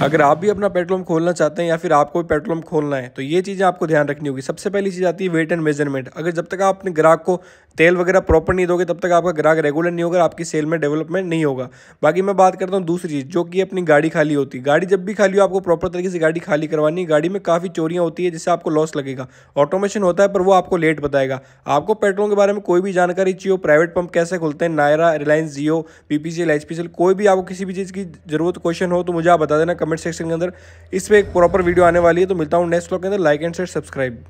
अगर आप भी अपना पेट्रोल पंप खोलना चाहते हैं या फिर आपको भी पेट्रोल पंप खोलना है तो ये चीज़ें आपको ध्यान रखनी होगी। सबसे पहली चीज़ आती है वेट एंड मेज़रमेंट अगर जब तक आप अपने ग्राहक को तेल वगैरह प्रॉपर नहीं दोगे, तब तक आपका ग्राहक रेगुलर नहीं होगा आपकी सेल में डेवलपमेंट नहीं होगा। बाकी मैं बात करता हूँ दूसरी चीज़, जो कि अपनी गाड़ी खाली होती है। गाड़ी जब भी खाली हो, आपको प्रॉपर तरीके से गाड़ी खाली करवानी है। गाड़ी में काफ़ी चोरियाँ होती है, जिससे आपको लॉस लगेगा। ऑटोमेशन होता है, पर वो आपको लेट बताएगा। आपको पेट्रोल के बारे में कोई भी जानकारी चाहिए प्राइवेट पंप कैसे खुलते हैं Nayara Reliance Jio PPCL HPCL कोई भी आपको किसी भी चीज़ की ज़रूरत क्वेश्चन हो तो मुझे आप बता देना कमेंट सेक्शन के अंदर। इस पर एक प्रॉपर वीडियो आने वाली है तो मिलता हूँ नेक्स्ट ब्लॉग के अंदर। Like and share subscribe